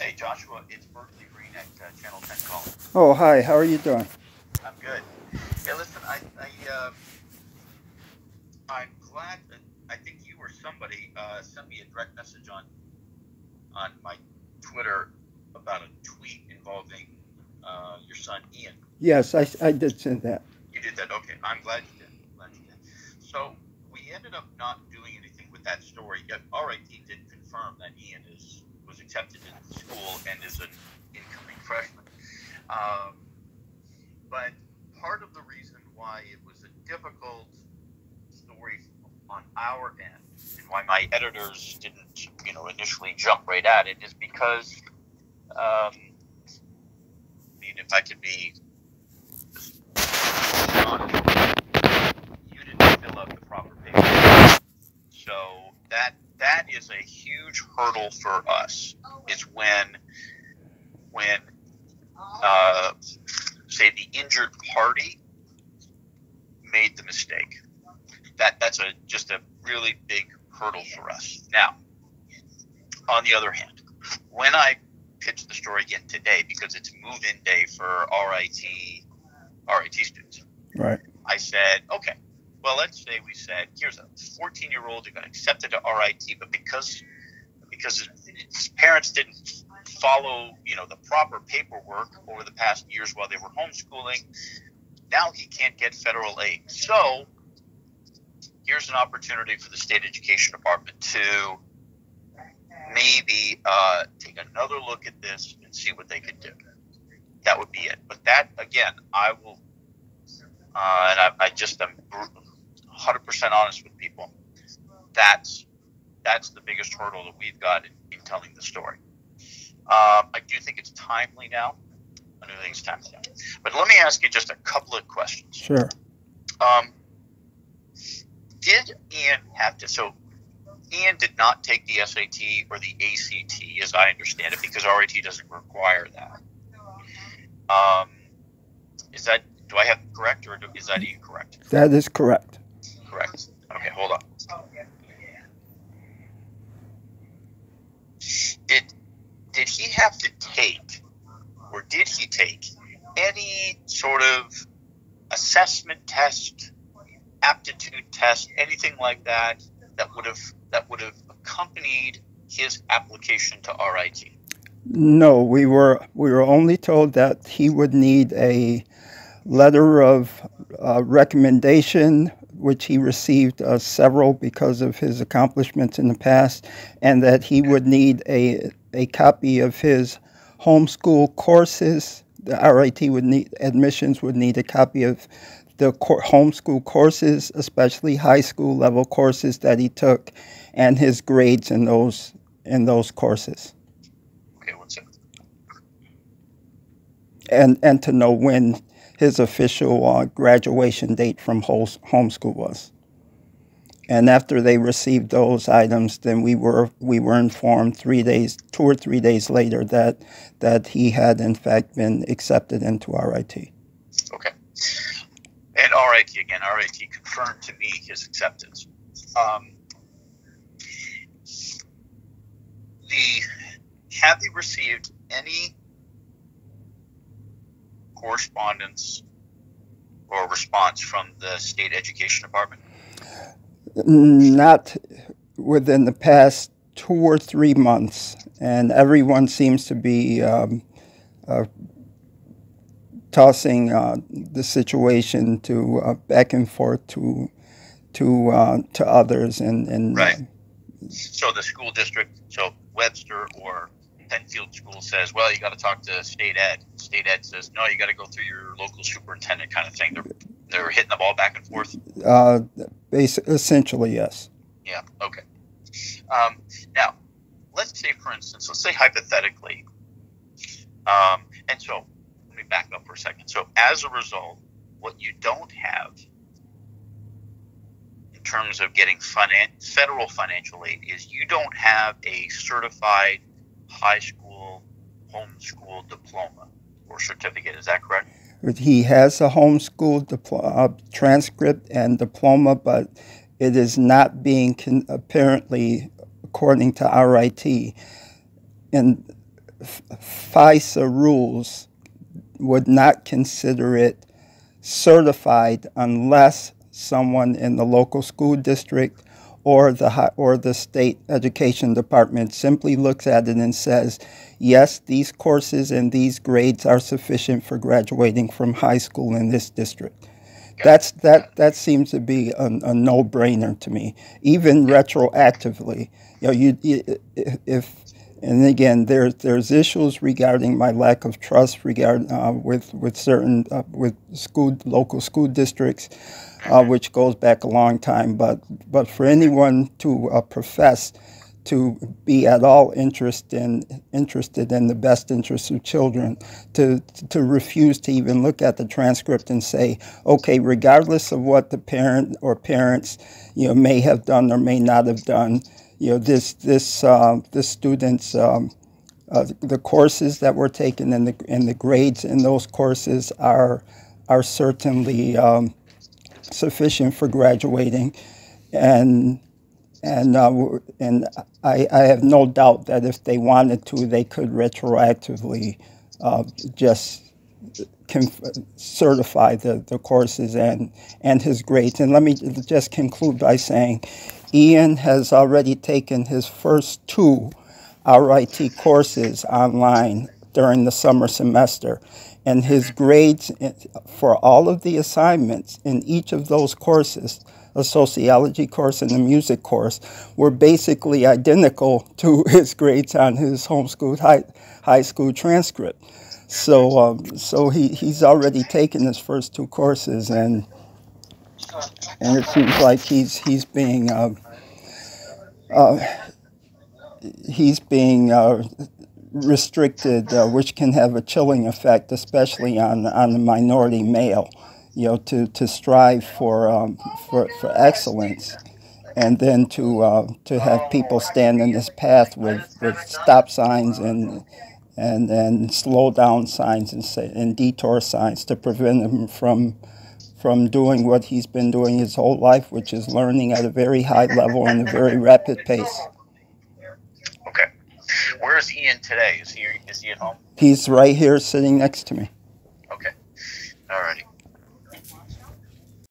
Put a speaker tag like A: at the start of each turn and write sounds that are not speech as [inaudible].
A: Hey, Joshua, it's Berkeley Brean at uh, Channel 10 calling.
B: Oh, hi. How are you doing?
A: I'm good. Hey, listen, I, I, uh, I'm glad that I think you or somebody uh, sent me a direct message on on my Twitter about a tweet involving uh, your son Eian.
B: Yes, I, I did send that.
A: You did that. Okay, I'm glad you did. Glad you did. So we ended up not doing anything with that story. Yet RIT did confirm that Eian is was accepted into school and is an incoming freshman. Um, but part of the reason why it was a difficult story on our end and why my editors didn't, you know, initially jump right at it is because, um, I mean, if I could be honest, you didn't fill out the proper paperwork. So that that is a huge hurdle for us. Is when when uh, say the injured party made the mistake. That that's a just a really big hurdle for us. Now, on the other hand, when I pitched the story again today because it's move-in day for RIT RIT students,
B: Right.
A: I said, okay, well, let's say we said, here's a 14 year old who got accepted to RIT, but because because his, parents didn't follow, you know, the proper paperwork over the past years while they were homeschooling, now he can't get federal aid. So here's an opportunity for the state education department to maybe uh, take another look at this and see what they could do. That would be it. But that again, I will, uh, and I, I just am 100% honest with people. That's that's the biggest hurdle that we've got in, in telling the story. Um, I do think it's timely now. I do think it's timely now. But let me ask you just a couple of questions.
B: Sure.
A: Um, did Eian have to? So Eian did not take the SAT or the ACT, as I understand it, because RIT doesn't require that. Um, is that do I have correct or is that incorrect?
B: That is correct.
A: Correct. Okay, hold on. Did did he have to take, or did he take any sort of assessment test, aptitude test, anything like that that would have that would have accompanied his application to RIT?
B: No, we were we were only told that he would need a letter of uh, recommendation, which he received uh, several because of his accomplishments in the past, and that he would need a a copy of his homeschool courses. The RIT would need admissions would need a copy of the cor- homeschool courses, especially high school level courses that he took, and his grades in those in those courses.
A: Okay, one second.
B: and and to know when his official uh, graduation date from homeschool was. And after they received those items, then we were we were informed three days, two or three days later, that that he had in fact been accepted into RIT.
A: Okay. And RIT again, RIT confirmed to me his acceptance. Um, the have you received any correspondence or response from the state education department?
B: Not within the past two or three months, and everyone seems to be um, uh, tossing uh, the situation to uh, back and forth to to uh, to others, and and
A: Right. So the school district, so Webster or Penfield School says, well, you got to talk to state ed. State ed says, no, you got to go through your local superintendent kind of thing. They're, they're hitting the ball back and forth.
B: Essentially yes.
A: Yeah. Okay. Um, now, let's say, for instance, let's say hypothetically, um, and so let me back up for a second. So, as a result, what you don't have in terms of getting finan- federal financial aid is you don't have a certified high school homeschool diploma or certificate. Is that correct?
B: He has a homeschool uh, transcript and diploma, but it is not being apparently, according to RIT, and FAFSA rules would not consider it certified unless someone in the local school district or the or the state education department simply looks at it and says, "Yes, these courses and these grades are sufficient for graduating from high school in this district." That's that that seems to be a, a no-brainer to me, even retroactively. You know, you, you if and again, there's there's issues regarding my lack of trust regard uh, with with certain uh, with school local school districts, uh, which goes back a long time. But but for anyone to uh, profess to be at all interest in, interested in the best interests of children, to, to refuse to even look at the transcript and say, okay, regardless of what the parent or parents you know, may have done or may not have done, you know, this, this, uh, this student's um, uh, the courses that were taken and the, and the grades in those courses are, are certainly um, sufficient for graduating. And and uh, and I, I, have no doubt that if they wanted to, they could retroactively uh, just conf- certify the, the courses and and his grades. And let me just conclude by saying, Eian has already taken his first two RIT courses online during the summer semester. And his grades for all of the assignments in each of those courses a sociology course and a music course were basically identical to [laughs] his grades on his homeschooled high, high school transcript. So, um, so he, he's already taken his first two courses, and and it seems like he's he's being uh, uh, he's being uh, restricted, uh, which can have a chilling effect, especially on on the minority male you know, to, to strive for, um, for, for excellence and then to, uh, to have people stand in this path with, with stop signs and, and, and slow down signs and, say, and detour signs to prevent him from, from doing what he's been doing his whole life, which is learning at a very high level and a very rapid pace.
A: Okay. Where is Eian today? Is he, is he at home?
B: He's right here sitting next to me.
A: Okay. All righty.